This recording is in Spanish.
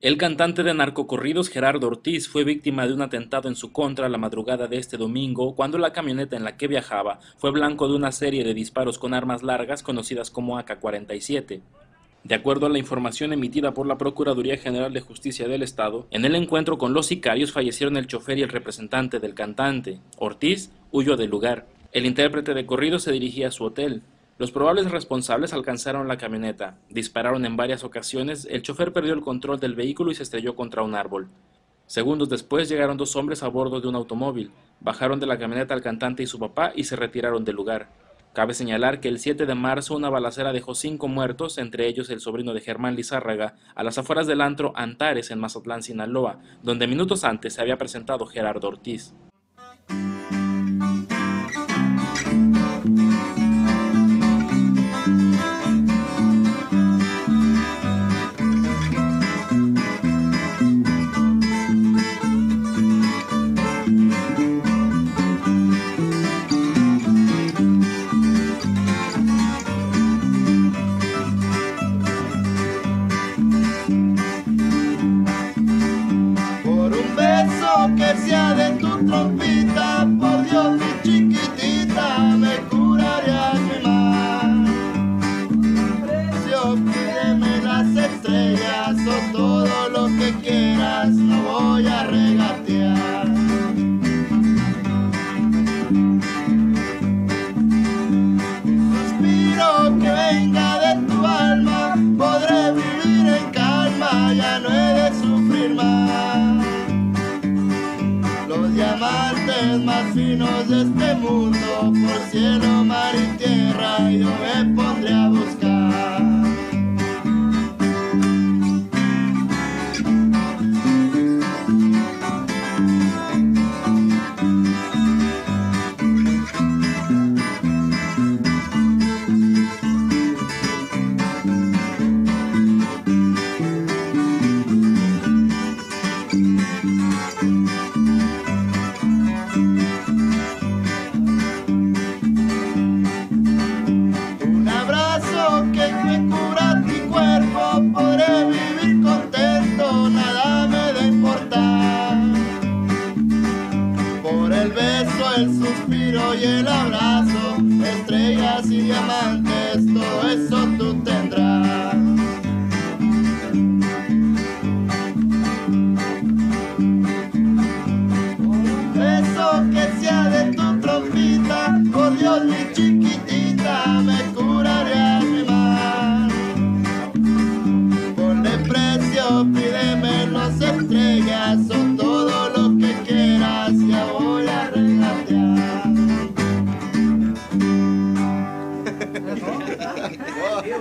El cantante de narcocorridos Gerardo Ortiz fue víctima de un atentado en su contra la madrugada de este domingo cuando la camioneta en la que viajaba fue blanco de una serie de disparos con armas largas conocidas como AK-47. De acuerdo a la información emitida por la Procuraduría General de Justicia del Estado, en el encuentro con los sicarios fallecieron el chofer y el representante del cantante. Ortiz huyó del lugar. El intérprete de corrido se dirigía a su hotel. Los probables responsables alcanzaron la camioneta, dispararon en varias ocasiones, el chofer perdió el control del vehículo y se estrelló contra un árbol. Segundos después llegaron dos hombres a bordo de un automóvil, bajaron de la camioneta al cantante y su papá y se retiraron del lugar. Cabe señalar que el 7 de marzo una balacera dejó cinco muertos, entre ellos el sobrino de Germán Lizárraga, a las afueras del antro Antares en Mazatlán, Sinaloa, donde minutos antes se había presentado Gerardo Ortiz. Estrellas o todo lo que quieras, no voy a regatear. Suspiro que venga de tu alma, podré vivir en calma, ya no he de sufrir más diamantes más finos de este mundo, por cielo, mar y tierra, yo me el suspiro y el abrazo, estrellas y diamantes, todo eso tú tendrás. Un beso que sea de tu trompita, por Dios mi chiquitita, me curaré a mi mal. Ponle precio, pídeme 没有